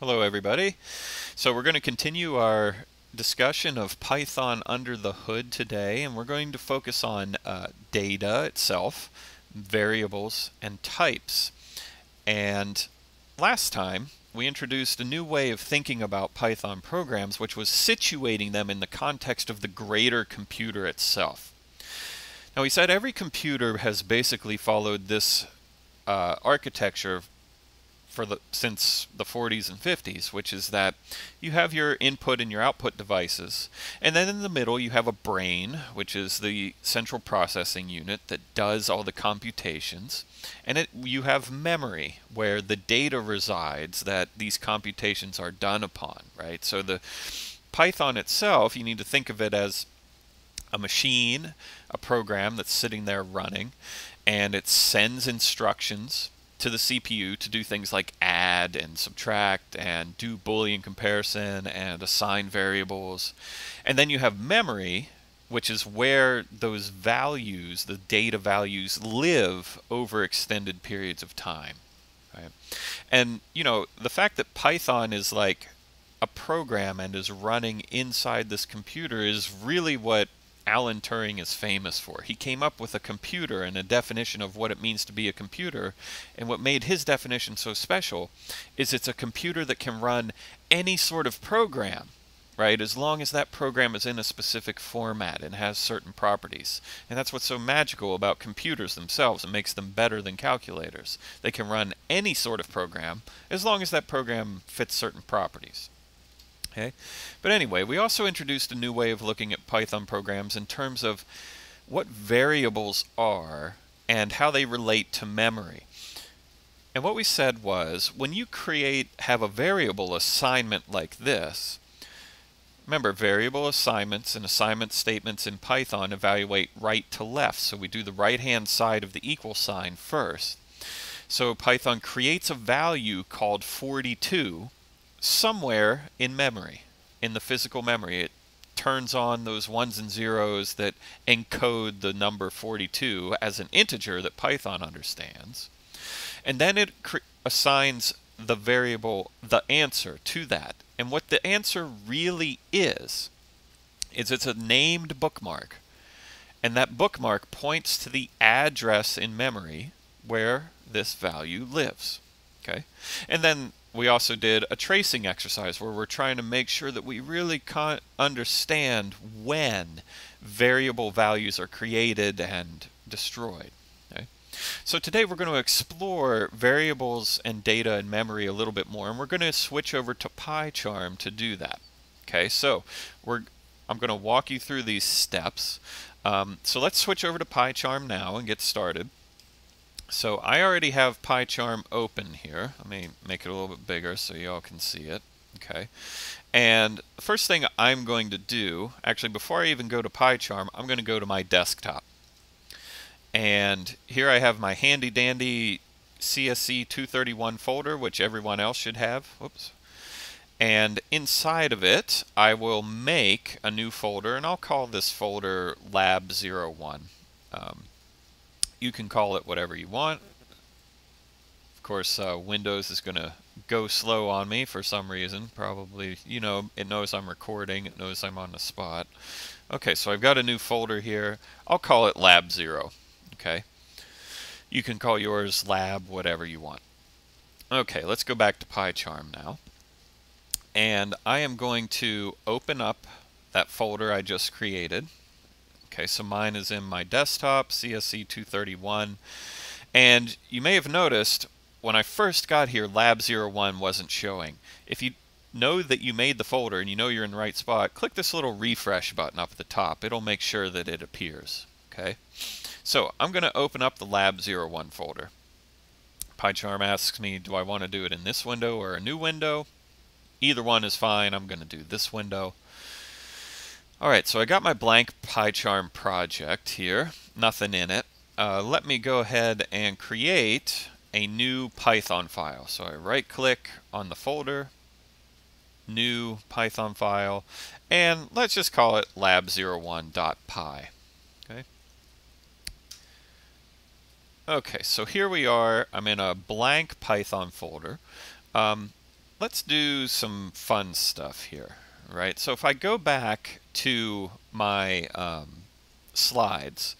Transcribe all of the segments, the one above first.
Hello everybody. So we're going to continue our discussion of Python under the hood today and we're going to focus on uh, data itself, variables, and types. And last time we introduced a new way of thinking about Python programs which was situating them in the context of the greater computer itself. Now we said every computer has basically followed this uh, architecture for the since the 40s and 50s, which is that you have your input and your output devices, and then in the middle you have a brain, which is the central processing unit that does all the computations, and it, you have memory where the data resides that these computations are done upon, right? So the Python itself, you need to think of it as a machine, a program that's sitting there running, and it sends instructions to the CPU to do things like add and subtract and do Boolean comparison and assign variables. And then you have memory, which is where those values, the data values, live over extended periods of time. Right? And, you know, the fact that Python is like a program and is running inside this computer is really what Alan Turing is famous for. He came up with a computer and a definition of what it means to be a computer. And what made his definition so special is it's a computer that can run any sort of program, right? As long as that program is in a specific format and has certain properties. And that's what's so magical about computers themselves. It makes them better than calculators. They can run any sort of program as long as that program fits certain properties. Okay, But anyway, we also introduced a new way of looking at Python programs in terms of what variables are and how they relate to memory. And what we said was, when you create, have a variable assignment like this, remember variable assignments and assignment statements in Python evaluate right to left. So we do the right hand side of the equal sign first. So Python creates a value called 42 somewhere in memory, in the physical memory. It turns on those ones and zeros that encode the number 42 as an integer that Python understands. And then it assigns the variable, the answer, to that. And what the answer really is, is it's a named bookmark. And that bookmark points to the address in memory where this value lives. Okay? And then we also did a tracing exercise where we're trying to make sure that we really understand when variable values are created and destroyed. Okay? So today we're going to explore variables and data and memory a little bit more, and we're going to switch over to PyCharm to do that. Okay, so we're I'm going to walk you through these steps. Um, so let's switch over to PyCharm now and get started. So I already have PyCharm open here. Let me make it a little bit bigger so you all can see it. Okay. And the first thing I'm going to do, actually before I even go to PyCharm, I'm going to go to my desktop. And here I have my handy dandy CSC 231 folder, which everyone else should have. Whoops. And inside of it, I will make a new folder, and I'll call this folder Lab01. Um, you can call it whatever you want. Of course, uh, Windows is going to go slow on me for some reason. Probably, you know, it knows I'm recording. It knows I'm on the spot. Okay, so I've got a new folder here. I'll call it Lab 0. Okay. You can call yours Lab whatever you want. Okay, let's go back to PyCharm now. And I am going to open up that folder I just created. Okay, so mine is in my desktop, CSC 231. And you may have noticed when I first got here, Lab 01 wasn't showing. If you know that you made the folder and you know you're in the right spot, click this little refresh button up at the top. It'll make sure that it appears. Okay, so I'm going to open up the Lab 01 folder. PyCharm asks me, do I want to do it in this window or a new window? Either one is fine. I'm going to do this window. Alright, so I got my blank PyCharm project here, nothing in it. Uh, let me go ahead and create a new Python file. So I right click on the folder, new Python file, and let's just call it lab01.py. Okay. Okay, so here we are. I'm in a blank Python folder. Um, let's do some fun stuff here, right? So if I go back to my um, slides,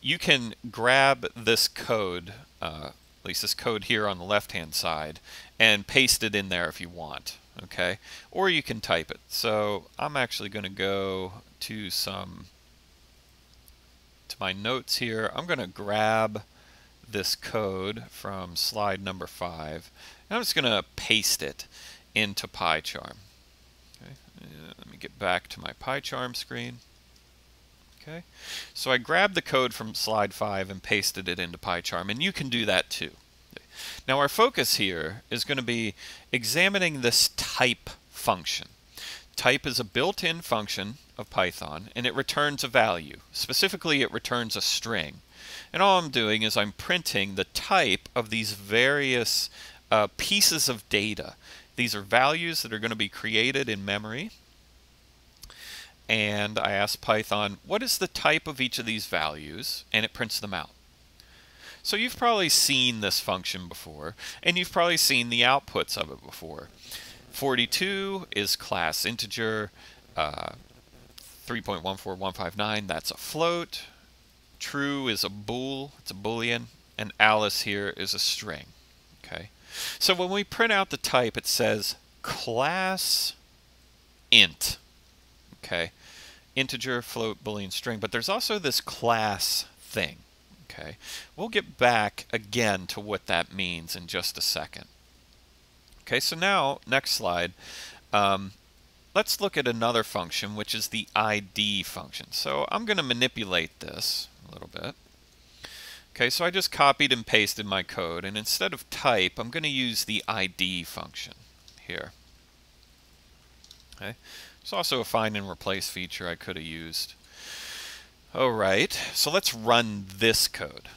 you can grab this code, uh, at least this code here on the left-hand side, and paste it in there if you want, okay? Or you can type it. So I'm actually going to go to some, to my notes here. I'm going to grab this code from slide number five, and I'm just going to paste it into PyCharm. Okay. Uh, let me get back to my PyCharm screen. Okay, so I grabbed the code from slide 5 and pasted it into PyCharm, and you can do that too. Now our focus here is going to be examining this type function. Type is a built-in function of Python, and it returns a value. Specifically, it returns a string. And all I'm doing is I'm printing the type of these various uh, pieces of data. These are values that are going to be created in memory and I ask Python, what is the type of each of these values? And it prints them out. So you've probably seen this function before, and you've probably seen the outputs of it before. 42 is class integer, uh, 3.14159, that's a float. True is a bool, it's a boolean, and Alice here is a string. Okay, So when we print out the type, it says class int. Okay, integer, float, boolean, string, but there's also this class thing. Okay, we'll get back again to what that means in just a second. Okay, so now, next slide, um, let's look at another function, which is the ID function. So I'm going to manipulate this a little bit. Okay, so I just copied and pasted my code, and instead of type, I'm going to use the ID function here. Okay, there's also a find and replace feature I could have used. Alright, so let's run this code.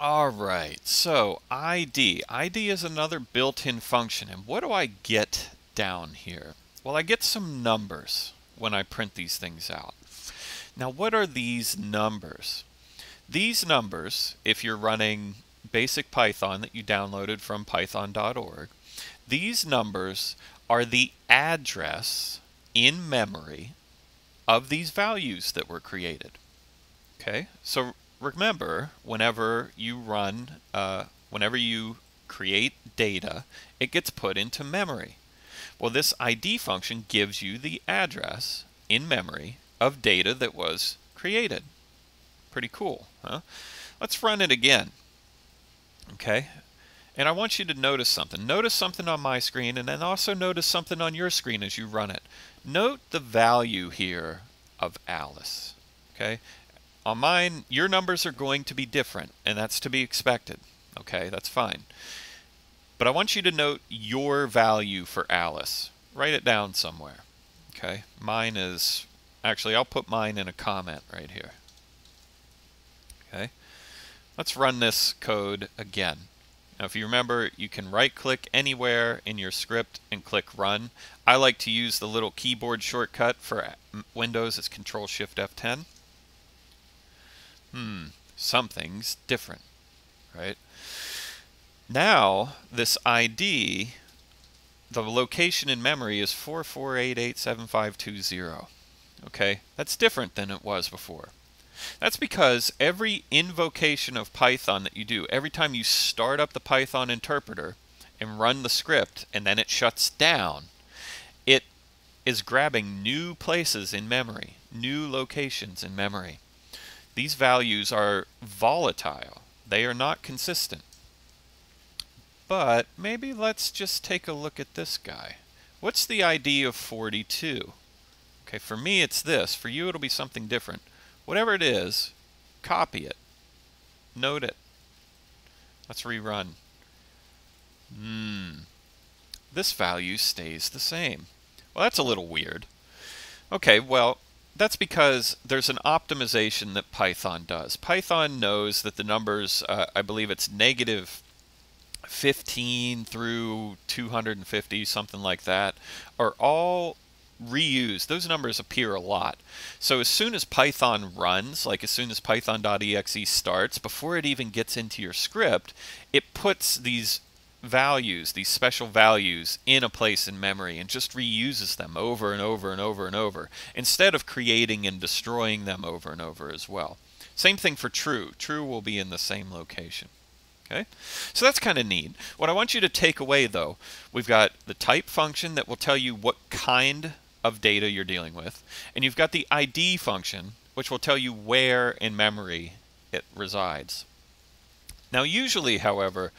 Alright, so ID. ID is another built-in function, and what do I get down here? Well, I get some numbers when I print these things out. Now, what are these numbers? These numbers, if you're running basic Python that you downloaded from python.org, these numbers are the address in memory of these values that were created. Okay, so remember, whenever you run, uh, whenever you create data, it gets put into memory. Well, this ID function gives you the address in memory of data that was created. Pretty cool, huh? Let's run it again. Okay, and I want you to notice something. Notice something on my screen and then also notice something on your screen as you run it. Note the value here of Alice. Okay? On mine, your numbers are going to be different and that's to be expected. Okay, that's fine. But I want you to note your value for Alice. Write it down somewhere. Okay, mine is, actually I'll put mine in a comment right here. Okay, let's run this code again. Now if you remember, you can right click anywhere in your script and click run. I like to use the little keyboard shortcut for Windows, it's Control Shift F10. Hmm, something's different, right? Now, this ID, the location in memory is 44887520. Okay, that's different than it was before. That's because every invocation of Python that you do, every time you start up the Python interpreter and run the script and then it shuts down, it is grabbing new places in memory, new locations in memory. These values are volatile. They are not consistent. But maybe let's just take a look at this guy. What's the ID of 42? Okay, for me it's this. For you it'll be something different. Whatever it is, copy it. Note it. Let's rerun. Hmm. This value stays the same. Well, that's a little weird. Okay, well, that's because there's an optimization that Python does. Python knows that the numbers, uh, I believe it's negative 15 through 250, something like that, are all reuse, those numbers appear a lot. So as soon as Python runs, like as soon as python.exe starts, before it even gets into your script, it puts these values, these special values, in a place in memory and just reuses them over and over and over and over, instead of creating and destroying them over and over as well. Same thing for true. True will be in the same location. Okay, so that's kind of neat. What I want you to take away though, we've got the type function that will tell you what kind of data you're dealing with, and you've got the ID function, which will tell you where in memory it resides. Now usually, however,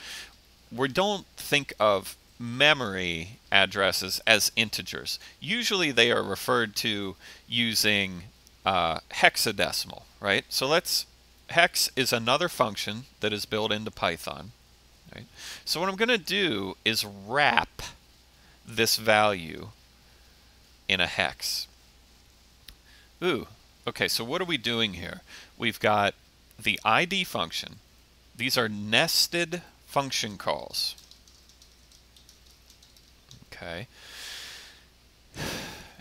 we don't think of memory addresses as integers. Usually they are referred to using uh, hexadecimal, right? So let's, hex is another function that is built into Python. Right? So what I'm going to do is wrap this value in a hex. Ooh, okay, so what are we doing here? We've got the ID function. These are nested function calls. Okay.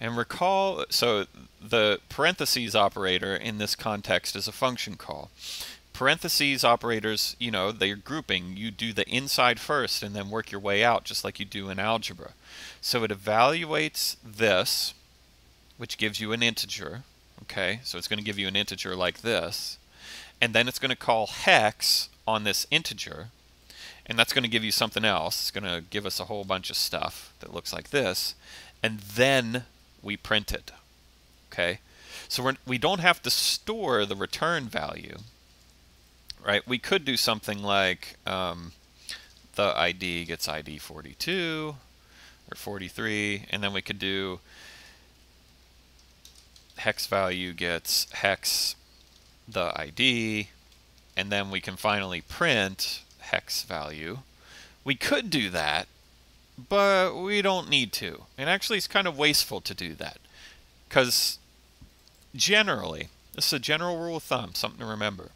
And recall, so the parentheses operator in this context is a function call. Parentheses operators, you know, they're grouping. You do the inside first and then work your way out just like you do in algebra. So it evaluates this, which gives you an integer. Okay, so it's going to give you an integer like this. And then it's going to call hex on this integer. And that's going to give you something else. It's going to give us a whole bunch of stuff that looks like this. And then we print it. Okay, so we're, we don't have to store the return value, right? We could do something like um, the ID gets ID 42 or 43, and then we could do hex value gets hex the ID, and then we can finally print hex value. We could do that, but we don't need to. And actually, it's kind of wasteful to do that. Because generally, this is a general rule of thumb, something to remember.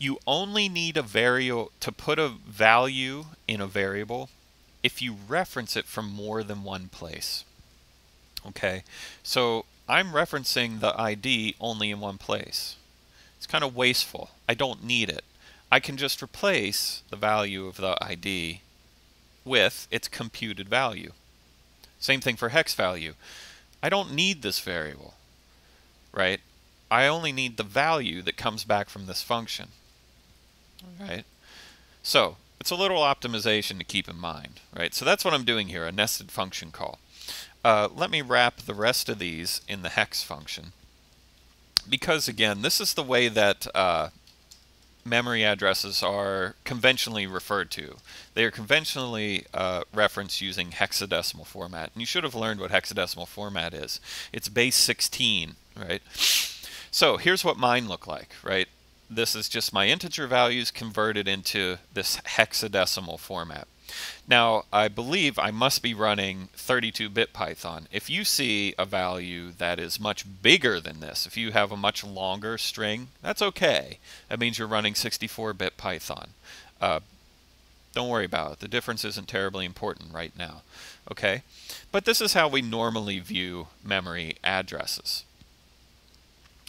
You only need a variable to put a value in a variable if you reference it from more than one place. Okay, so I'm referencing the ID only in one place. It's kind of wasteful. I don't need it. I can just replace the value of the ID with its computed value. Same thing for hex value. I don't need this variable, right? I only need the value that comes back from this function, right? So it's a little optimization to keep in mind, right? So that's what I'm doing here, a nested function call. Uh, let me wrap the rest of these in the hex function. Because again, this is the way that uh, memory addresses are conventionally referred to. They are conventionally uh, referenced using hexadecimal format. And you should have learned what hexadecimal format is. It's base 16, right? So here's what mine look like, right? This is just my integer values converted into this hexadecimal format. Now, I believe I must be running 32-bit Python. If you see a value that is much bigger than this, if you have a much longer string, that's okay. That means you're running 64-bit Python. Uh, don't worry about it. The difference isn't terribly important right now. Okay? But this is how we normally view memory addresses.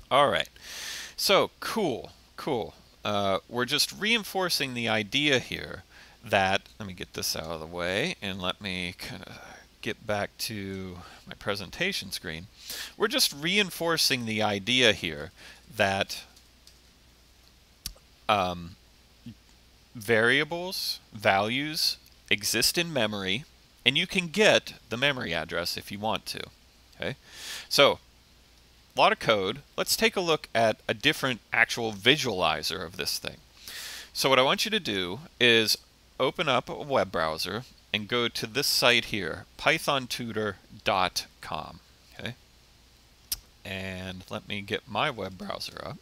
All right. So, cool, cool. Uh, we're just reinforcing the idea here that, let me get this out of the way and let me kind of get back to my presentation screen. We're just reinforcing the idea here that um, variables, values exist in memory and you can get the memory address if you want to. Okay, So, a lot of code. Let's take a look at a different actual visualizer of this thing. So what I want you to do is open up a web browser and go to this site here, pythontutor.com. Okay, and let me get my web browser up.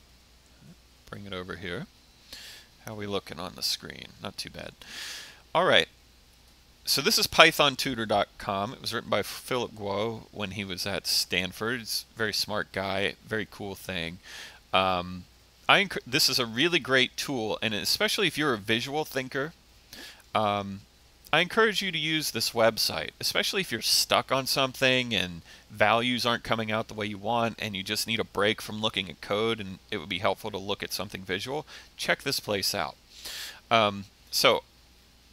Bring it over here. How are we looking on the screen? Not too bad. All right. So this is pythontutor.com. It was written by Philip Guo when he was at Stanford. He's a very smart guy, very cool thing. Um, I this is a really great tool, and especially if you're a visual thinker, um, I encourage you to use this website, especially if you're stuck on something and values aren't coming out the way you want and you just need a break from looking at code and it would be helpful to look at something visual. Check this place out. Um, so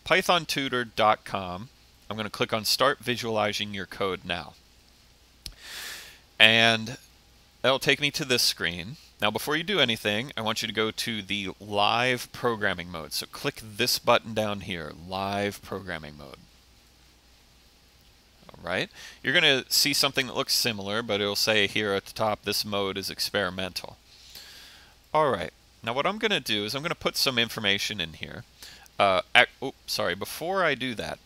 pythontutor.com. I'm going to click on Start Visualizing Your Code Now. And that'll take me to this screen. Now before you do anything, I want you to go to the live programming mode. So click this button down here, live programming mode. All right. You're going to see something that looks similar, but it'll say here at the top, this mode is experimental. All right. Now what I'm going to do is I'm going to put some information in here. Uh, oh, sorry, before I do that,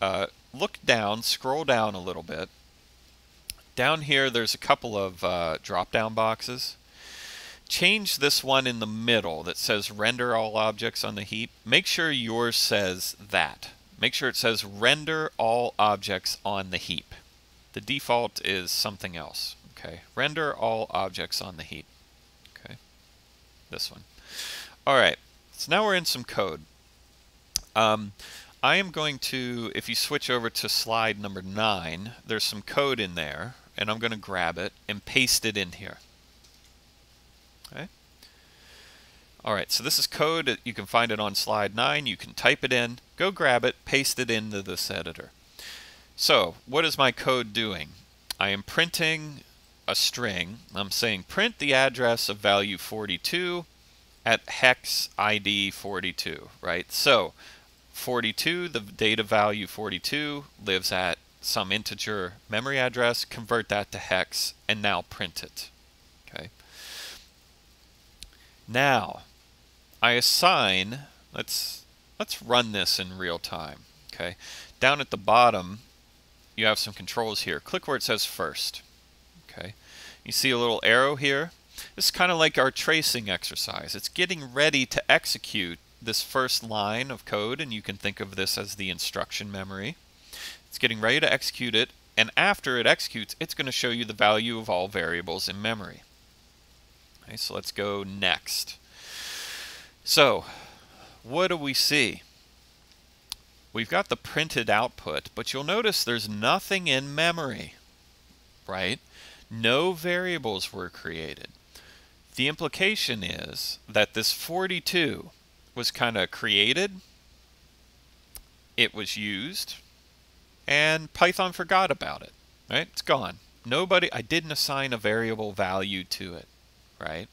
uh, look down, scroll down a little bit. Down here, there's a couple of uh, drop-down boxes. Change this one in the middle that says render all objects on the heap. Make sure yours says that. Make sure it says render all objects on the heap. The default is something else. Okay, render all objects on the heap. Okay, this one. All right, so now we're in some code. Um, I am going to, if you switch over to slide number 9, there's some code in there, and I'm going to grab it and paste it in here. Okay. All right, so this is code. You can find it on slide 9. You can type it in, go grab it, paste it into this editor. So what is my code doing? I am printing a string. I'm saying print the address of value 42 at hex ID 42, right? So 42, the data value 42 lives at some integer memory address, convert that to hex, and now print it. Okay. Now, I assign, let's, let's run this in real time. Okay. Down at the bottom, you have some controls here. Click where it says first. Okay. You see a little arrow here? This is kind of like our tracing exercise. It's getting ready to execute this first line of code, and you can think of this as the instruction memory. It's getting ready to execute it, and after it executes, it's going to show you the value of all variables in memory. Okay, so let's go next. So, what do we see? We've got the printed output, but you'll notice there's nothing in memory, right? No variables were created. The implication is that this 42 was kind of created, it was used, and Python forgot about it, right? It's gone. Nobody, I didn't assign a variable value to it, right?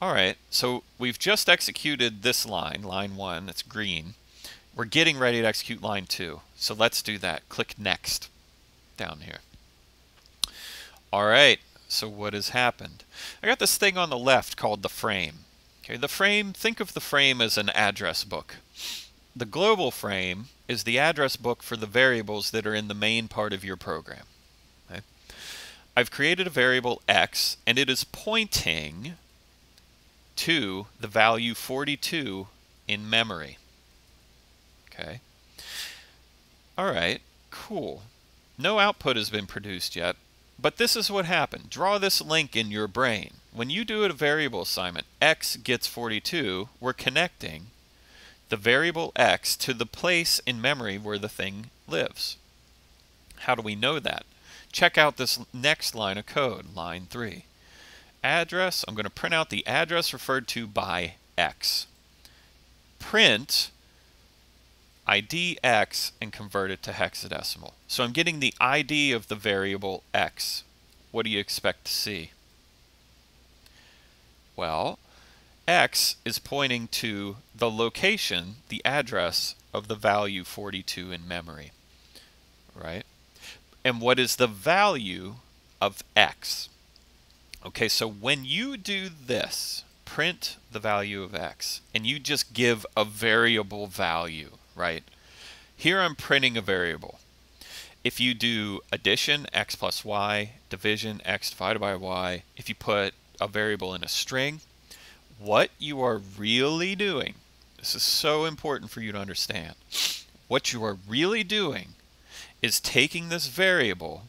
All right, so we've just executed this line, line one, it's green. We're getting ready to execute line two. So let's do that. Click next down here. All right, so what has happened? I got this thing on the left called the frame. Okay, the frame, think of the frame as an address book. The global frame is the address book for the variables that are in the main part of your program. Okay? I've created a variable x, and it is pointing to the value 42 in memory. Okay. All right, cool. No output has been produced yet, but this is what happened. Draw this link in your brain. When you do a variable assignment, x gets 42, we're connecting the variable x to the place in memory where the thing lives. How do we know that? Check out this next line of code, line 3. Address, I'm going to print out the address referred to by x. Print ID x and convert it to hexadecimal. So I'm getting the ID of the variable x. What do you expect to see? Well, x is pointing to the location, the address of the value 42 in memory, right? And what is the value of x? Okay, so when you do this, print the value of x, and you just give a variable value, right? Here I'm printing a variable. If you do addition, x plus y, division, x divided by y, if you put a variable in a string, what you are really doing, this is so important for you to understand. What you are really doing is taking this variable,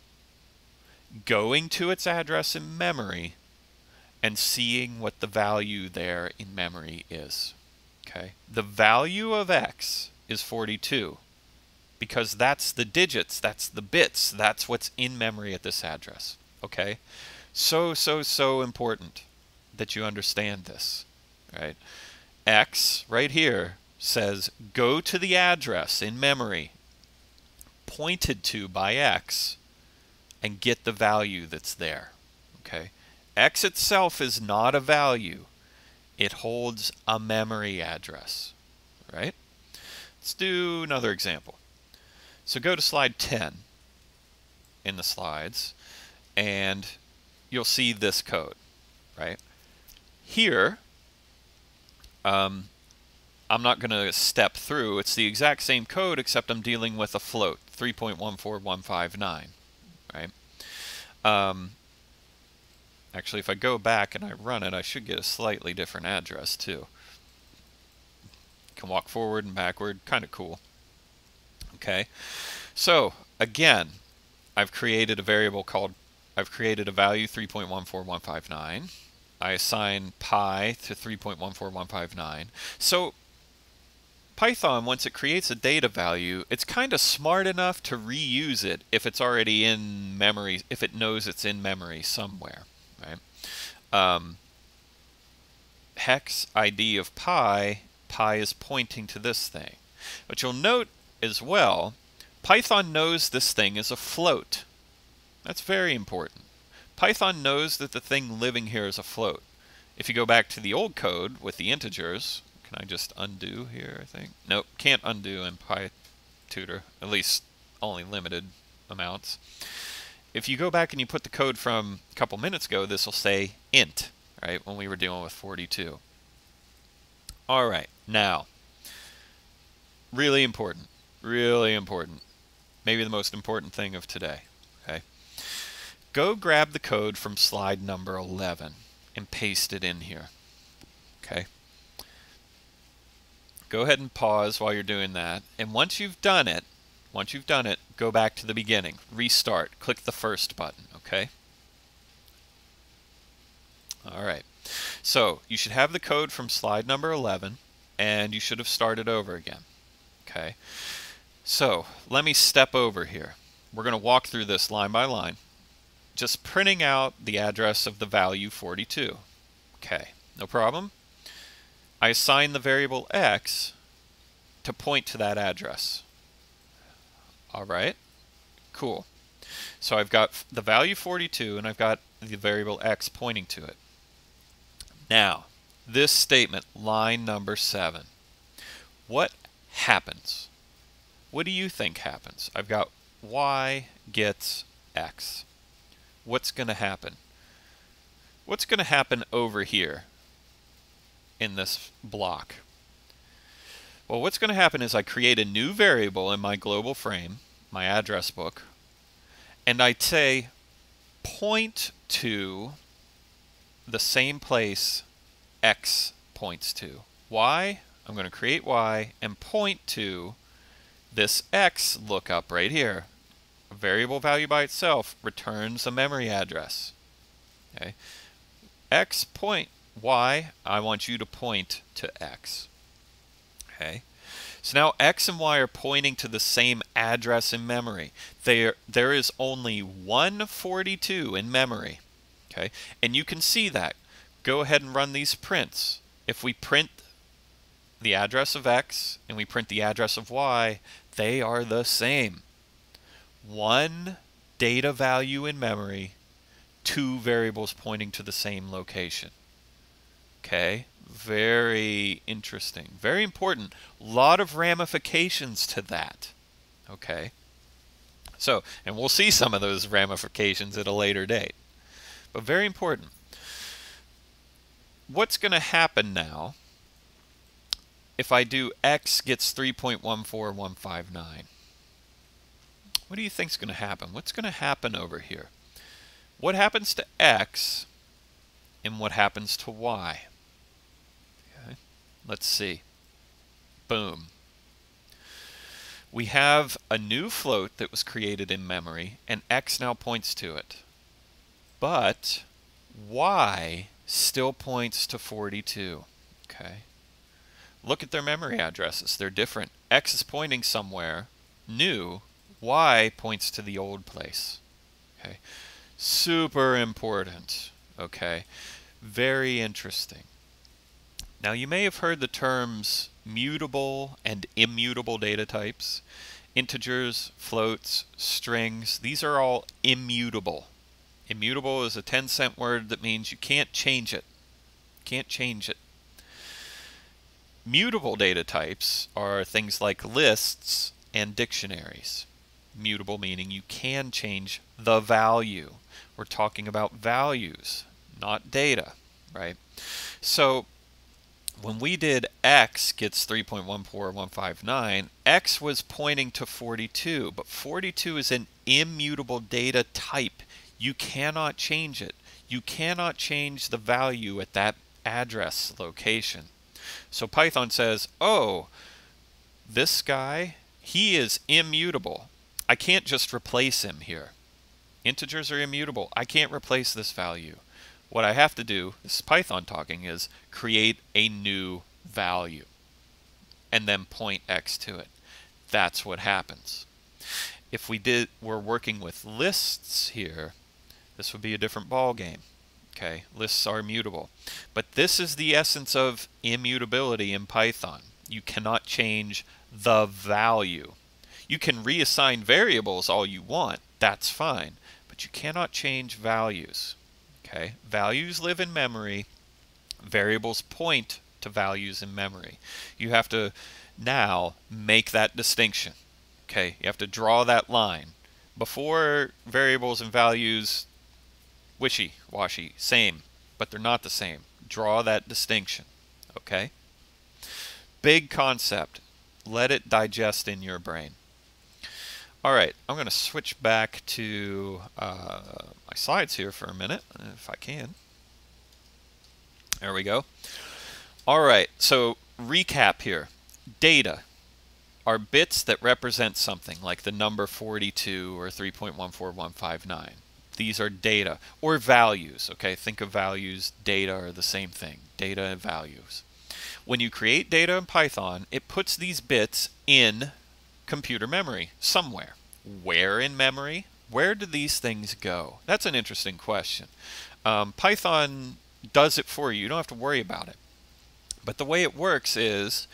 going to its address in memory, and seeing what the value there in memory is. Okay, The value of x is 42 because that's the digits, that's the bits, that's what's in memory at this address. Okay, so, so, so important that you understand this, right? X right here says go to the address in memory pointed to by x and get the value that's there. Okay, x itself is not a value. It holds a memory address, right? Let's do another example. So go to slide 10 in the slides and you'll see this code, right? Here, um, I'm not going to step through. It's the exact same code except I'm dealing with a float, 3.14159, right? Um, actually, if I go back and I run it, I should get a slightly different address too. Can walk forward and backward, kind of cool. Okay, so again, I've created a variable called, I've created a value 3.14159. I assign pi to 3.14159. So Python, once it creates a data value, it's kind of smart enough to reuse it if it's already in memory, if it knows it's in memory somewhere, right? Um, hex ID of pi, pi is pointing to this thing. But you'll note as well, Python knows this thing is a float. That's very important. Python knows that the thing living here is a float. If you go back to the old code with the integers, can I just undo here, I think? Nope, can't undo in PyTutor, at least only limited amounts. If you go back and you put the code from a couple minutes ago, this will say int, right, when we were dealing with 42. All right, now, really important, really important, maybe the most important thing of today? Go grab the code from slide number 11 and paste it in here. Okay. Go ahead and pause while you're doing that. And once you've done it, once you've done it, go back to the beginning. Restart. Click the first button. Okay. All right. So you should have the code from slide number 11 and you should have started over again. Okay. So let me step over here. We're going to walk through this line by line just printing out the address of the value 42. Okay, no problem. I assign the variable x to point to that address. All right, cool. So I've got the value 42 and I've got the variable x pointing to it. Now, this statement, line number 7. What happens? What do you think happens? I've got y gets x what's going to happen? What's going to happen over here in this block? Well, what's going to happen is I create a new variable in my global frame, my address book, and I say point to the same place x points to. Y, I'm going to create y and point to this x lookup right here a variable value by itself returns a memory address. Okay. X point Y, I want you to point to X. Okay. So now X and Y are pointing to the same address in memory. There, there is only 142 in memory. Okay, and you can see that. Go ahead and run these prints. If we print the address of X and we print the address of Y, they are the same one data value in memory, two variables pointing to the same location. Okay, very interesting, very important. A lot of ramifications to that. Okay, so, and we'll see some of those ramifications at a later date, but very important. What's going to happen now if I do x gets 3.14159? What do you think is going to happen? What's going to happen over here? What happens to x and what happens to y? Okay. Let's see. Boom. We have a new float that was created in memory, and x now points to it. But y still points to 42. Okay. Look at their memory addresses. They're different. x is pointing somewhere new, Y points to the old place. Okay, super important. Okay, very interesting. Now you may have heard the terms mutable and immutable data types. Integers, floats, strings, these are all immutable. Immutable is a 10 cent word that means you can't change it. Can't change it. Mutable data types are things like lists and dictionaries. Mutable meaning you can change the value. We're talking about values, not data, right? So when we did x gets 3.14159, x was pointing to 42, but 42 is an immutable data type. You cannot change it. You cannot change the value at that address location. So Python says, oh, this guy, he is immutable. I can't just replace him here. Integers are immutable. I can't replace this value. What I have to do, this is Python talking, is create a new value and then point x to it. That's what happens. If we did, we're working with lists here, this would be a different ball game. Okay, lists are mutable. But this is the essence of immutability in Python. You cannot change the value. You can reassign variables all you want, that's fine, but you cannot change values. Okay, values live in memory, variables point to values in memory. You have to now make that distinction. Okay, you have to draw that line. Before variables and values, wishy-washy, same, but they're not the same. Draw that distinction. Okay? Big concept. Let it digest in your brain. All right, I'm going to switch back to uh, my slides here for a minute, if I can. There we go. All right, so recap here. Data are bits that represent something, like the number 42 or 3.14159. These are data, or values, okay? Think of values, data are the same thing, data and values. When you create data in Python, it puts these bits in computer memory somewhere. Where in memory? Where do these things go? That's an interesting question. Um, Python does it for you. You don't have to worry about it. But the way it works is,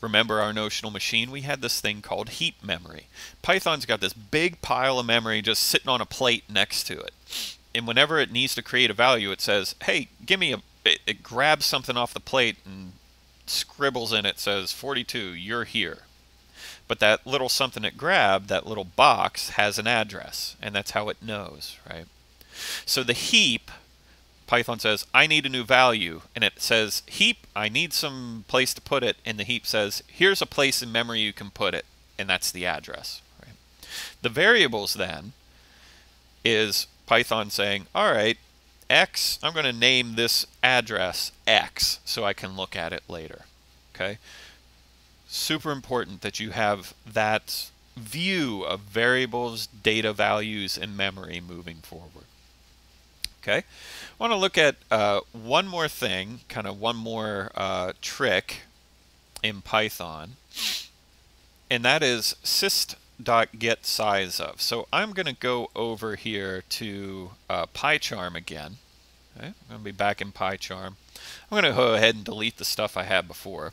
remember our notional machine? We had this thing called heap memory. Python's got this big pile of memory just sitting on a plate next to it. And whenever it needs to create a value, it says, hey, give me a... It, it grabs something off the plate and scribbles in it, says, 42, you're here. But that little something it grabbed, that little box, has an address, and that's how it knows, right? So the heap, Python says, I need a new value, and it says, heap, I need some place to put it, and the heap says, here's a place in memory you can put it, and that's the address. Right? The variables then is Python saying, all right, X, I'm going to name this address X so I can look at it later. Okay super important that you have that view of variables, data values, and memory moving forward. Okay, I want to look at uh, one more thing, kind of one more uh, trick in Python, and that is sys.get size of. So I'm going to go over here to uh, PyCharm again. Okay, I'm going to be back in PyCharm. I'm going to go ahead and delete the stuff I had before.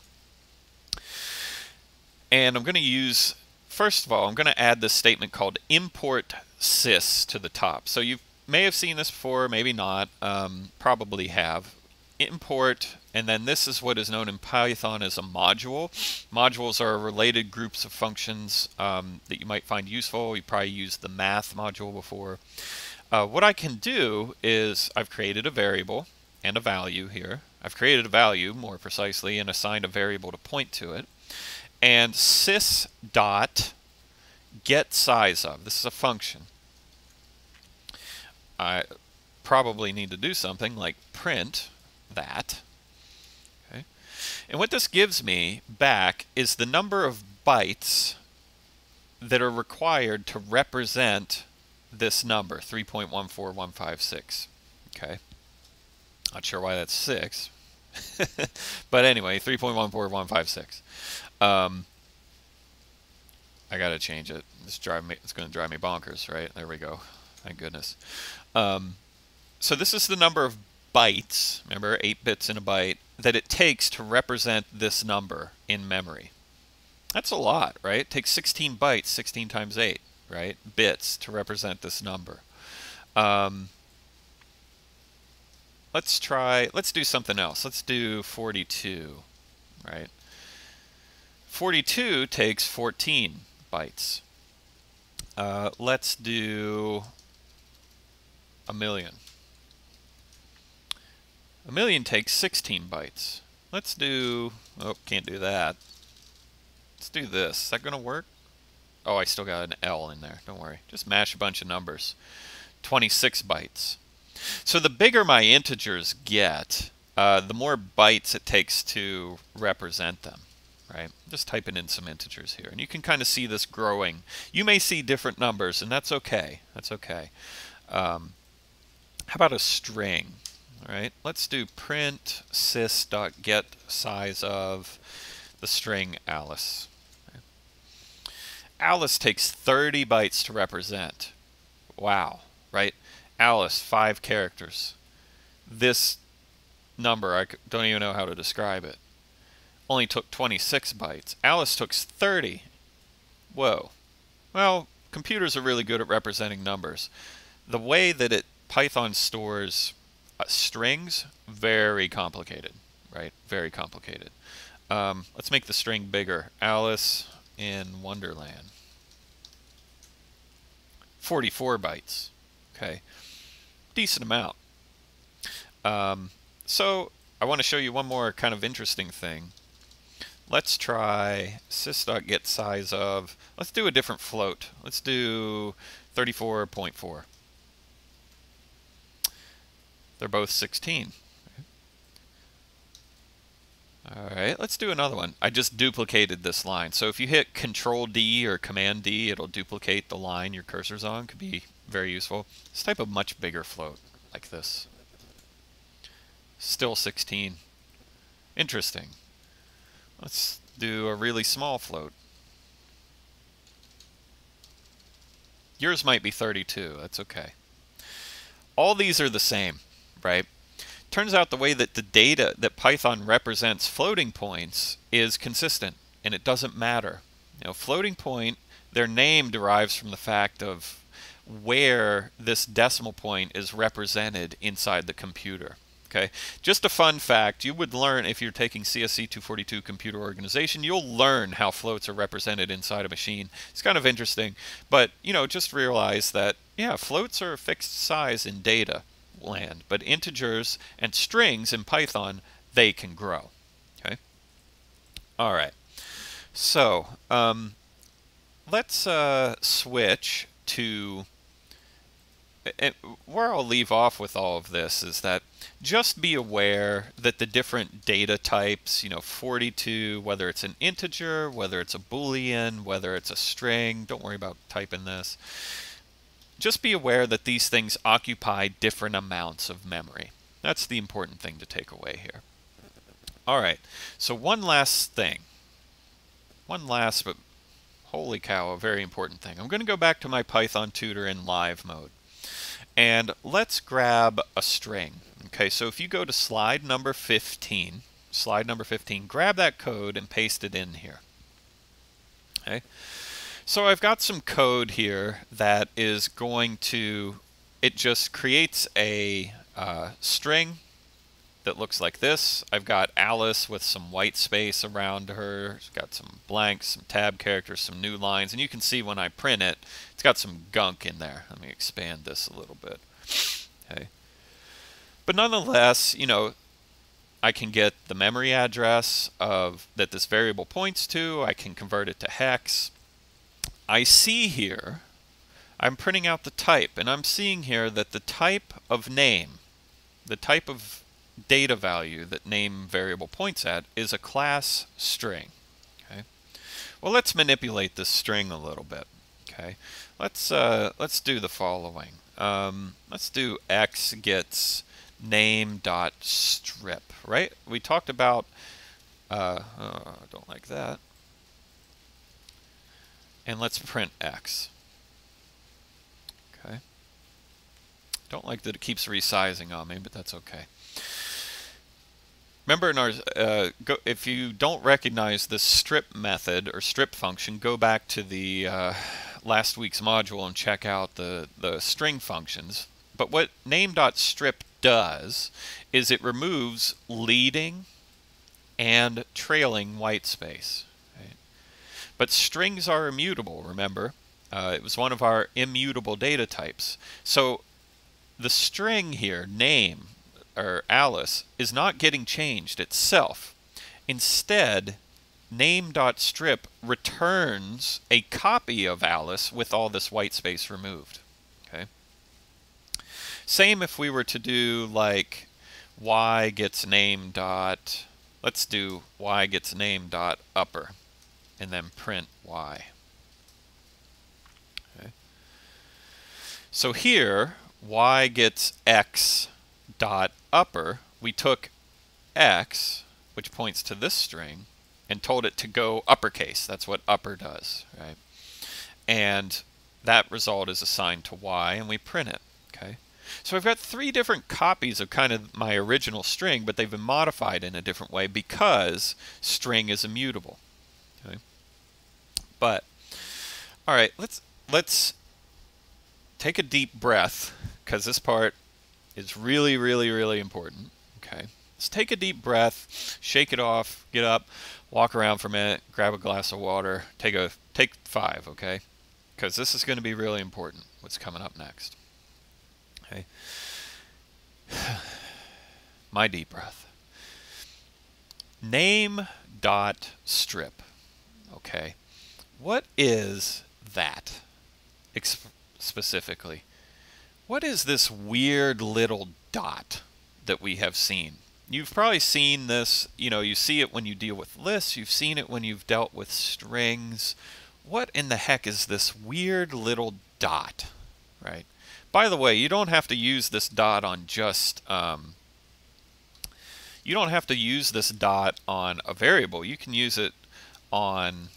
And I'm going to use, first of all, I'm going to add this statement called import sys to the top. So you may have seen this before, maybe not, um, probably have. Import, and then this is what is known in Python as a module. Modules are related groups of functions um, that you might find useful. You probably used the math module before. Uh, what I can do is I've created a variable and a value here. I've created a value, more precisely, and assigned a variable to point to it and sys dot get size of. This is a function. I probably need to do something like print that. Okay. And what this gives me back is the number of bytes that are required to represent this number, 3.14156. Okay. Not sure why that's 6. but anyway, 3.14156. Um, I gotta change it. It's drive me. It's to drive me bonkers, right? There we go. Thank goodness. Um, so this is the number of bytes. Remember, eight bits in a byte. that it takes to represent this number in memory. That's a lot, right? It takes 16 bytes, 16 times 8, right? Bits to represent this number. Um, let's try, let's do something else. Let's do 42, right? 42 takes 14 bytes. Uh, let's do a million. A million takes 16 bytes. Let's do, oh, can't do that. Let's do this. Is that going to work? Oh, I still got an L in there. Don't worry. Just mash a bunch of numbers. 26 bytes. So the bigger my integers get, uh, the more bytes it takes to represent them. Right? Just typing in some integers here. And you can kind of see this growing. You may see different numbers, and that's okay. That's okay. Um, how about a string? All right, let's do print sys.get size of the string Alice. Alice takes 30 bytes to represent. Wow, right? Alice, five characters. This number, I don't even know how to describe it, only took 26 bytes. Alice took 30. Whoa. Well, computers are really good at representing numbers. The way that it Python stores uh, strings, very complicated, right? Very complicated. Um, let's make the string bigger. Alice in Wonderland. 44 bytes. Okay. Decent amount. Um, so I want to show you one more kind of interesting thing. Let's try sys.get size of, let's do a different float. Let's do 34.4. They're both 16. All right, let's do another one. I just duplicated this line. So if you hit Control D or Command D, it'll duplicate the line your cursor's on. Could be very useful. Let's type a much bigger float like this. Still 16. Interesting. Let's do a really small float. Yours might be 32. That's okay. All these are the same right? Turns out the way that the data that Python represents floating points is consistent and it doesn't matter. You know, floating point, their name derives from the fact of where this decimal point is represented inside the computer. Okay, just a fun fact, you would learn if you're taking CSC 242 computer organization, you'll learn how floats are represented inside a machine. It's kind of interesting, but you know, just realize that yeah, floats are a fixed size in data land, but integers and strings in Python, they can grow. Okay. All right. So um, let's uh, switch to and where I'll leave off with all of this is that just be aware that the different data types, you know, 42, whether it's an integer, whether it's a boolean, whether it's a string, don't worry about typing this just be aware that these things occupy different amounts of memory. That's the important thing to take away here. All right, so one last thing. One last, but holy cow, a very important thing. I'm going to go back to my Python tutor in live mode. And let's grab a string. Okay, so if you go to slide number 15, slide number 15, grab that code and paste it in here. Okay. So I've got some code here that is going to, it just creates a uh, string that looks like this. I've got Alice with some white space around her. She's got some blanks, some tab characters, some new lines. And you can see when I print it, it's got some gunk in there. Let me expand this a little bit. Okay. But nonetheless, you know, I can get the memory address of that this variable points to. I can convert it to hex. I see here, I'm printing out the type, and I'm seeing here that the type of name, the type of data value that name variable points at is a class string. Okay. Well, let's manipulate this string a little bit. Okay. Let's uh, let's do the following. Um, let's do x gets name dot strip. Right? We talked about. Uh, oh, I don't like that and let's print x. Okay. Don't like that it keeps resizing on me, but that's okay. Remember in our uh, go, if you don't recognize the strip method or strip function, go back to the uh, last week's module and check out the the string functions. But what name.strip does is it removes leading and trailing white space. Right? But strings are immutable, remember? Uh, it was one of our immutable data types. So the string here, name, or Alice, is not getting changed itself. Instead, name.strip returns a copy of Alice with all this white space removed. Okay. Same if we were to do like y gets name dot, let's do y gets name dot upper and then print y. Okay. So here y gets x dot upper. We took x, which points to this string, and told it to go uppercase. That's what upper does, right? And that result is assigned to y, and we print it, okay? So I've got three different copies of kind of my original string, but they've been modified in a different way because string is immutable. Okay? But all right, let's let's take a deep breath because this part is really, really, really important. Okay, let's take a deep breath, shake it off, get up, walk around for a minute, grab a glass of water, take a take five. Okay, because this is going to be really important. What's coming up next? Okay. My deep breath. Name dot strip. Okay. What is that specifically? What is this weird little dot that we have seen? You've probably seen this, you know, you see it when you deal with lists, you've seen it when you've dealt with strings. What in the heck is this weird little dot, right? By the way, you don't have to use this dot on just, um, you don't have to use this dot on a variable. You can use it on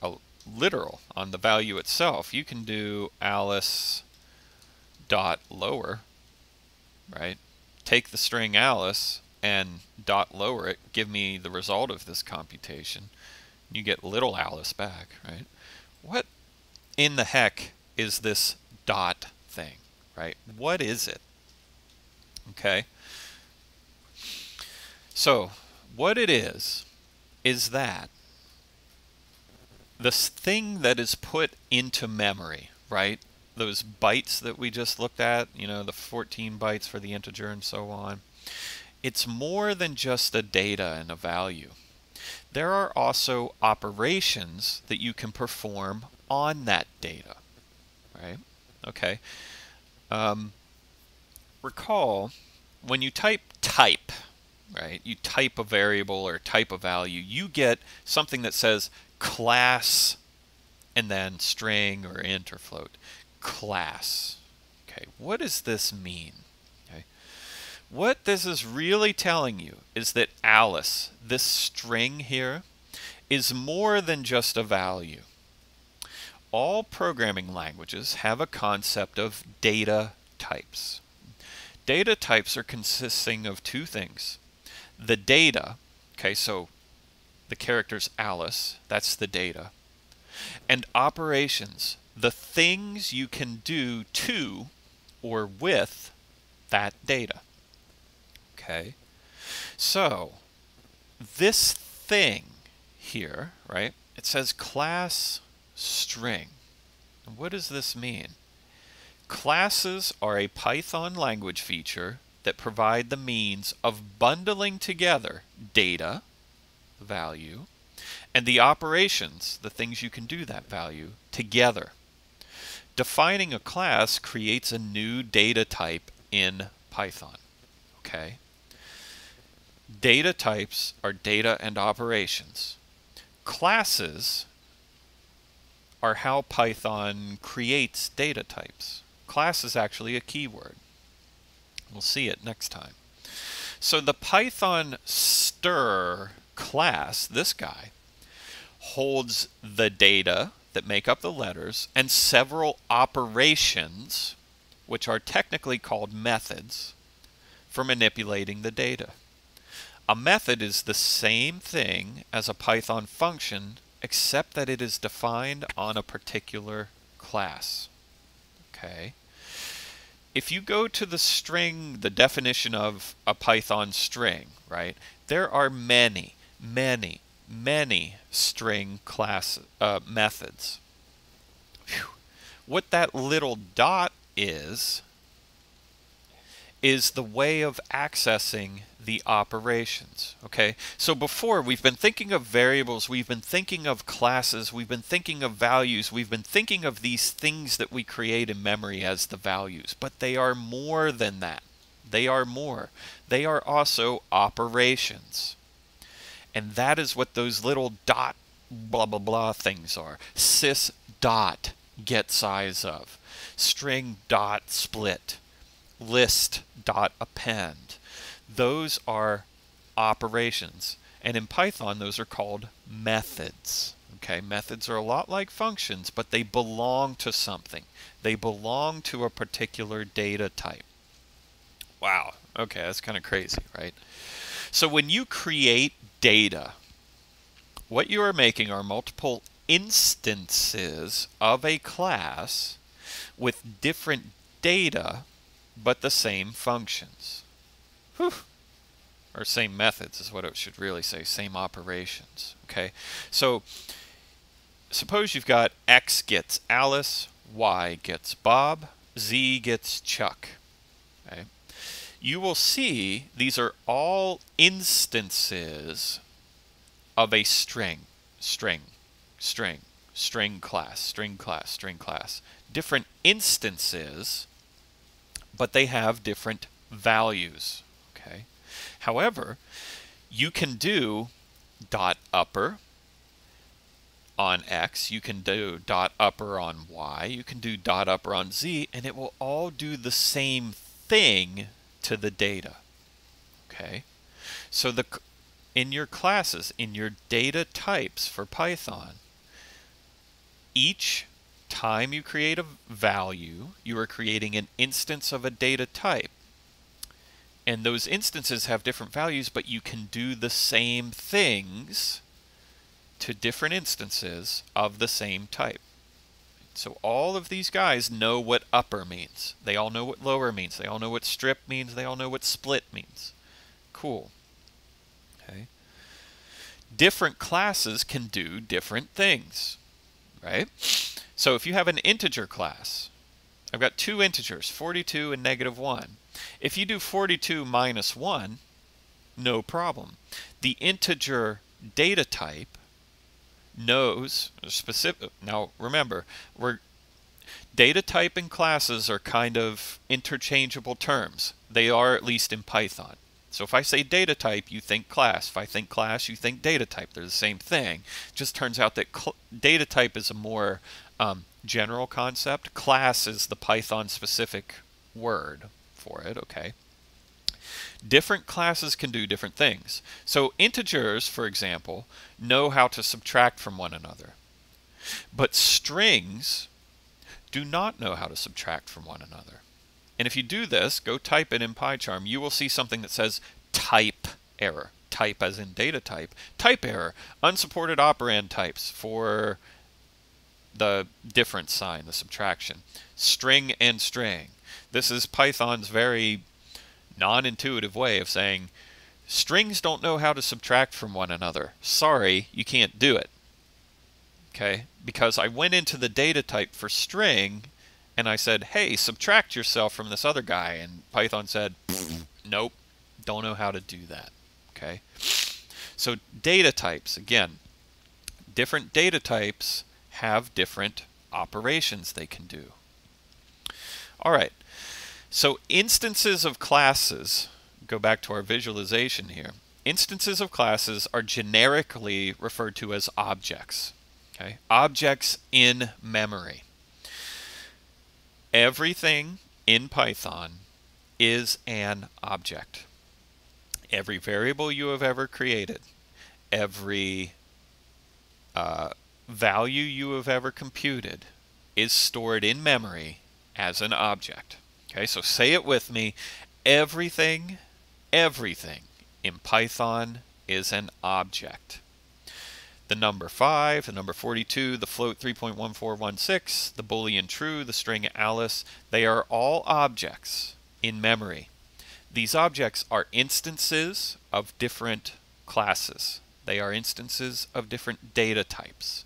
a literal, on the value itself. You can do Alice dot lower, right? Take the string Alice and dot lower it, give me the result of this computation. You get little Alice back, right? What in the heck is this dot thing, right? What is it? Okay. So, what it is, is that this thing that is put into memory, right? Those bytes that we just looked at, you know, the 14 bytes for the integer and so on. It's more than just a data and a value. There are also operations that you can perform on that data, right? Okay. Um, recall when you type type, right? You type a variable or type a value, you get something that says class and then string or int or float. Class. Okay, what does this mean? Okay. What this is really telling you is that Alice, this string here, is more than just a value all programming languages have a concept of data types. Data types are consisting of two things. The data, okay, so the character's Alice, that's the data. And operations, the things you can do to or with that data. Okay? So, this thing here, right? It says class string. What does this mean? Classes are a Python language feature that provide the means of bundling together data, value, and the operations, the things you can do that value, together. Defining a class creates a new data type in Python. Okay? Data types are data and operations. Classes are how Python creates data types. Class is actually a keyword. We'll see it next time. So the Python str class, this guy, holds the data that make up the letters and several operations, which are technically called methods, for manipulating the data. A method is the same thing as a Python function, except that it is defined on a particular class. Okay. If you go to the string, the definition of a Python string, right, there are many, many, many string class uh, methods. Whew. What that little dot is, is the way of accessing the operations. Okay, so before we've been thinking of variables, we've been thinking of classes, we've been thinking of values, we've been thinking of these things that we create in memory as the values, but they are more than that. They are more. They are also operations. And that is what those little dot blah blah blah things are. Sys dot get size of. String dot split. List dot append. Those are operations. And in Python, those are called methods. Okay, methods are a lot like functions, but they belong to something. They belong to a particular data type. Wow, okay, that's kind of crazy, right? So when you create data, what you are making are multiple instances of a class with different data, but the same functions. Whew. Or same methods is what it should really say, same operations. Okay, so suppose you've got X gets Alice, Y gets Bob, Z gets Chuck. You will see these are all instances of a string, string, string, string class, string class, string class. Different instances, but they have different values. Okay. However, you can do dot upper on X, you can do dot upper on Y, you can do dot upper on Z, and it will all do the same thing to the data. Okay. So the in your classes, in your data types for Python, each time you create a value, you are creating an instance of a data type. And those instances have different values, but you can do the same things to different instances of the same type. So all of these guys know what upper means. They all know what lower means. They all know what strip means. They all know what split means. Cool. Okay. Different classes can do different things, right? So if you have an integer class, I've got two integers, 42 and negative 1. If you do 42 minus 1, no problem. The integer data type knows specific. Now remember, we're data type and classes are kind of interchangeable terms. They are at least in Python. So if I say data type, you think class. If I think class, you think data type. They're the same thing. Just turns out that data type is a more um, general concept. Class is the Python specific word for it, okay? Different classes can do different things. So integers, for example, know how to subtract from one another. But strings do not know how to subtract from one another. And if you do this, go type it in PyCharm, you will see something that says type error. Type as in data type. Type error. Unsupported operand types for the difference sign, the subtraction. String and string. This is Python's very non-intuitive way of saying strings don't know how to subtract from one another. Sorry, you can't do it. Okay, because I went into the data type for string and I said, hey, subtract yourself from this other guy. And Python said, nope, don't know how to do that. Okay, so data types, again, different data types have different operations they can do. All right, so instances of classes, go back to our visualization here. Instances of classes are generically referred to as objects. Okay? Objects in memory. Everything in Python is an object. Every variable you have ever created, every uh, value you have ever computed is stored in memory as an object. Okay, so say it with me. Everything, everything in Python is an object. The number 5, the number 42, the float 3.1416, the boolean true, the string Alice, they are all objects in memory. These objects are instances of different classes. They are instances of different data types.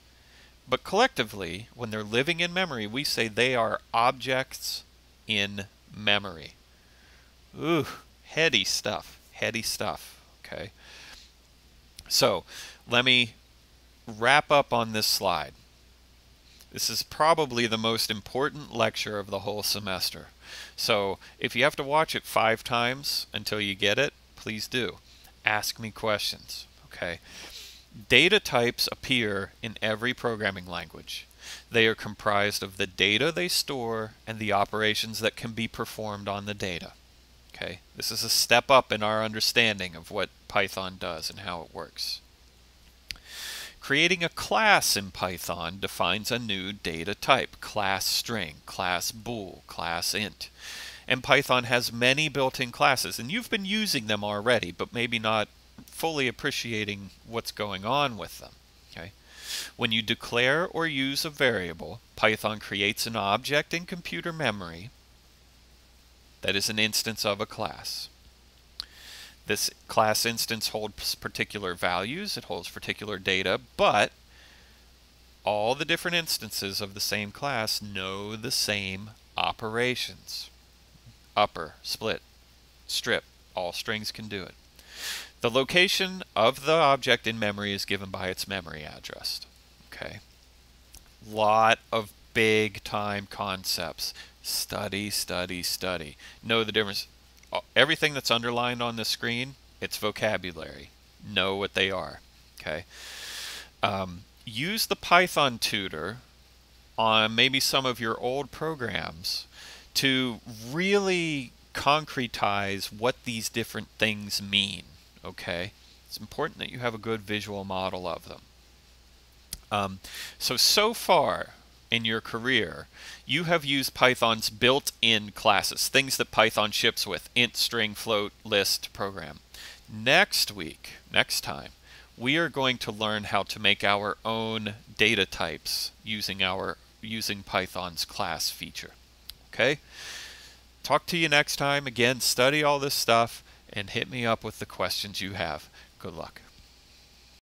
But collectively, when they're living in memory, we say they are objects in memory. Ooh, heady stuff. Heady stuff. Okay. So let me wrap up on this slide. This is probably the most important lecture of the whole semester. So if you have to watch it five times until you get it, please do. Ask me questions. Okay. Data types appear in every programming language. They are comprised of the data they store and the operations that can be performed on the data. Okay, this is a step up in our understanding of what Python does and how it works. Creating a class in Python defines a new data type, class string, class bool, class int. And Python has many built-in classes, and you've been using them already, but maybe not fully appreciating what's going on with them. Okay? When you declare or use a variable, Python creates an object in computer memory that is an instance of a class. This class instance holds particular values, it holds particular data, but all the different instances of the same class know the same operations. Upper, split, strip, all strings can do it. The location of the object in memory is given by its memory address. Okay. Lot of big time concepts. Study, study, study. Know the difference. Everything that's underlined on the screen, it's vocabulary. Know what they are. Okay. Um, use the Python tutor on maybe some of your old programs to really concretize what these different things mean okay? It's important that you have a good visual model of them. Um, so, so far in your career, you have used Python's built-in classes, things that Python ships with, int, string, float, list, program. Next week, next time, we are going to learn how to make our own data types using our using Python's class feature. Okay? Talk to you next time. Again, study all this stuff and hit me up with the questions you have. Good luck.